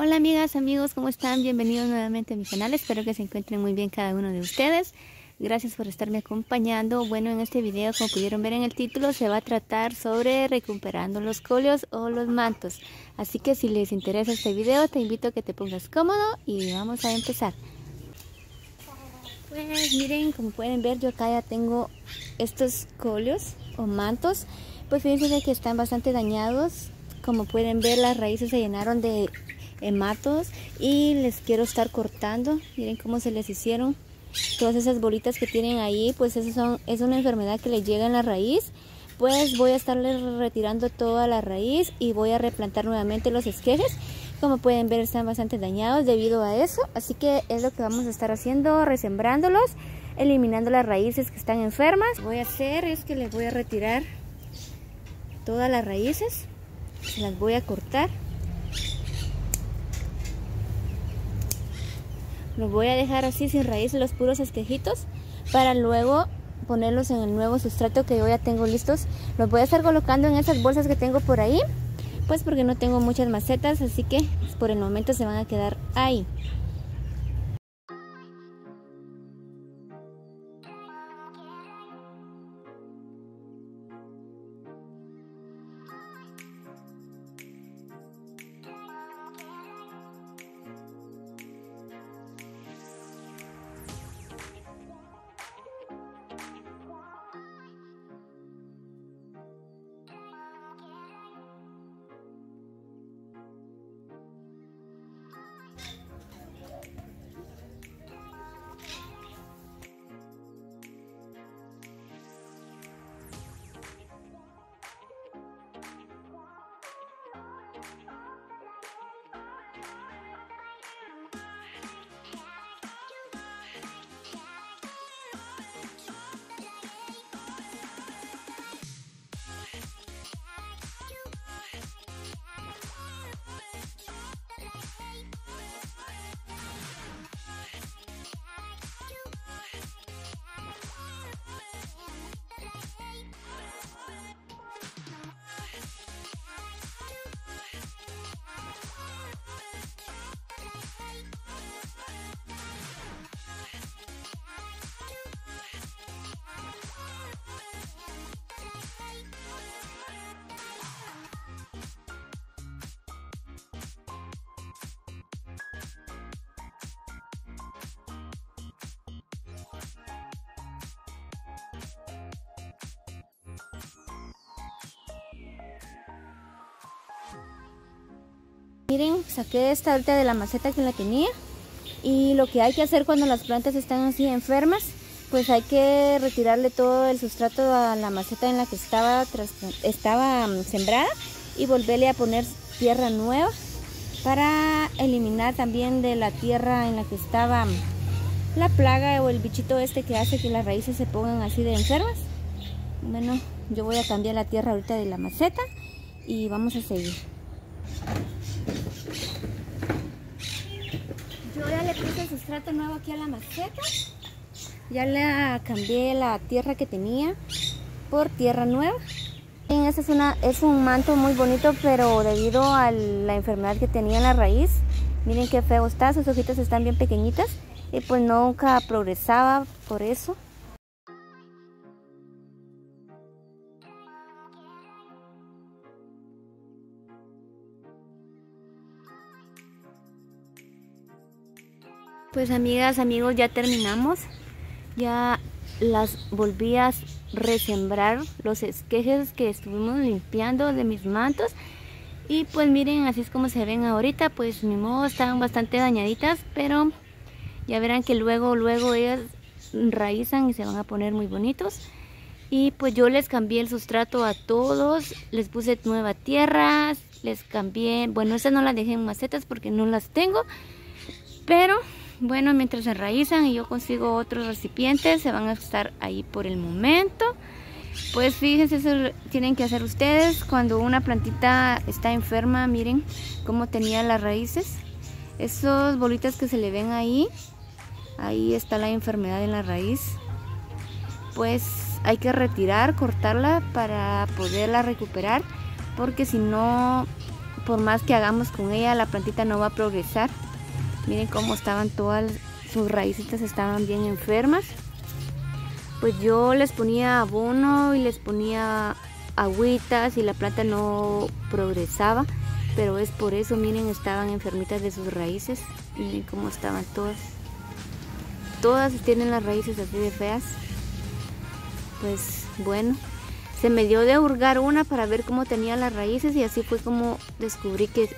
Hola amigas, amigos, ¿cómo están? Bienvenidos nuevamente a mi canal. Espero que se encuentren muy bien cada uno de ustedes. Gracias por estarme acompañando. Bueno, en este video, como pudieron ver en el título, se va a tratar sobre recuperando los colios o los mantos. Así que si les interesa este video, te invito a que te pongas cómodo y vamos a empezar. Pues miren, como pueden ver, yo acá ya tengo estos colios o mantos. Pues fíjense que están bastante dañados. Como pueden ver, las raíces se llenaron de hematos y les quiero estar cortando. Miren cómo se les hicieron todas esas bolitas que tienen ahí, pues eso son, es una enfermedad que les llega en la raíz. Pues voy a estarles retirando toda la raíz y voy a replantar nuevamente los esquejes. Como pueden ver están bastante dañados debido a eso, así que es lo que vamos a estar haciendo, resembrándolos, eliminando las raíces que están enfermas. Voy a hacer es que les voy a retirar todas las raíces, las voy a cortar. Los voy a dejar así sin raíz los puros esquejitos para luego ponerlos en el nuevo sustrato que yo ya tengo listos. Los voy a estar colocando en esas bolsas que tengo por ahí, pues porque no tengo muchas macetas, así que por el momento se van a quedar ahí. Saqué esta ahorita de la maceta que la tenía. Y lo que hay que hacer cuando las plantas están así enfermas, pues hay que retirarle todo el sustrato a la maceta en la que estaba, estaba mm, sembrada y volverle a poner tierra nueva para eliminar también de la tierra en la que estaba mm, la plaga o el bichito este que hace que las raíces se pongan así de enfermas. Bueno, yo voy a cambiar la tierra ahorita de la maceta y vamos a seguir. Yo ya le puse el sustrato nuevo aquí a la maceta. Ya le cambié la tierra que tenía por tierra nueva. Este es, es un manto muy bonito, pero debido a la enfermedad que tenía en la raíz, miren qué feo está, sus hojitas están bien pequeñitas y pues nunca progresaba por eso. Pues amigas, amigos, ya terminamos. Ya las volví a resembrar los esquejes que estuvimos limpiando de mis mantos. Y pues miren, así es como se ven ahorita. Pues mi modo están bastante dañaditas, pero ya verán que luego, luego ellas raizan y se van a poner muy bonitos. Y pues yo les cambié el sustrato a todos, les puse nueva tierra, les cambié, bueno, estas no las dejé en macetas porque no las tengo, pero bueno, mientras se raízan y yo consigo otros recipientes, se van a estar ahí por el momento. Pues fíjense, eso tienen que hacer ustedes cuando una plantita está enferma, miren cómo tenía las raíces. Esas bolitas que se le ven ahí, ahí está la enfermedad en la raíz. Pues hay que retirar, cortarla para poderla recuperar, porque si no por más que hagamos con ella, la plantita no va a progresar. Miren cómo estaban todas sus raícitas, estaban bien enfermas. Pues yo les ponía abono y les ponía agüitas y la planta no progresaba. Pero es por eso, miren, estaban enfermitas de sus raíces. Miren cómo estaban todas. Todas tienen las raíces así de feas. Pues bueno, se me dio de hurgar una para ver cómo tenía las raíces y así fue como descubrí que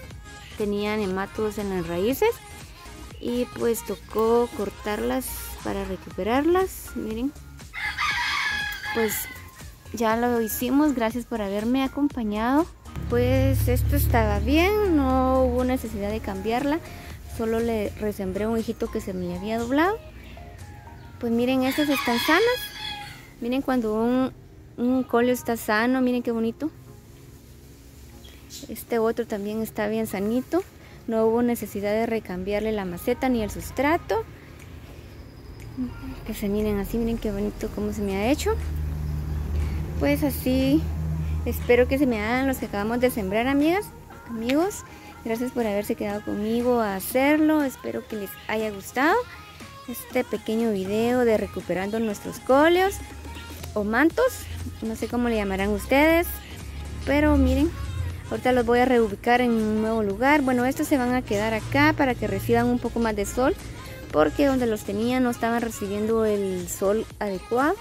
tenía nematodos en las raíces y pues tocó cortarlas para recuperarlas miren pues ya lo hicimos gracias por haberme acompañado pues esto estaba bien no hubo necesidad de cambiarla solo le resembré un hijito que se me había doblado pues miren estas están sanas miren cuando un, un colio está sano, miren qué bonito. Este otro también está bien sanito. No hubo necesidad de recambiarle la maceta ni el sustrato. Que se miren así, miren qué bonito cómo se me ha hecho. Pues así, espero que se me hagan los que acabamos de sembrar, amigas, amigos. Gracias por haberse quedado conmigo a hacerlo. Espero que les haya gustado este pequeño video de recuperando nuestros coleos o mantos no sé cómo le llamarán ustedes pero miren ahorita los voy a reubicar en un nuevo lugar. Bueno estos se van a quedar acá para que reciban un poco más de sol porque donde los tenía no estaban recibiendo el sol adecuado.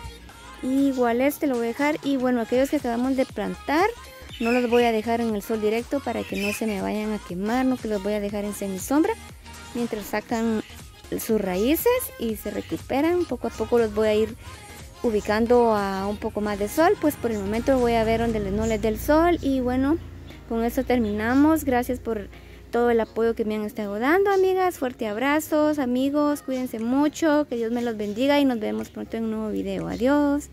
Igual este lo voy a dejar. Y bueno aquellos que acabamos de plantar no los voy a dejar en el sol directo para que no se me vayan a quemar no que los voy a dejar en semisombra. Mientras sacan sus raíces y se recuperan poco a poco los voy a ir ubicando a un poco más de sol, pues por el momento voy a ver donde no les dé el sol y bueno, con eso terminamos. Gracias por todo el apoyo que me han estado dando, amigas. Fuerte abrazos, amigos, cuídense mucho, que Dios me los bendiga y nos vemos pronto en un nuevo video. Adiós.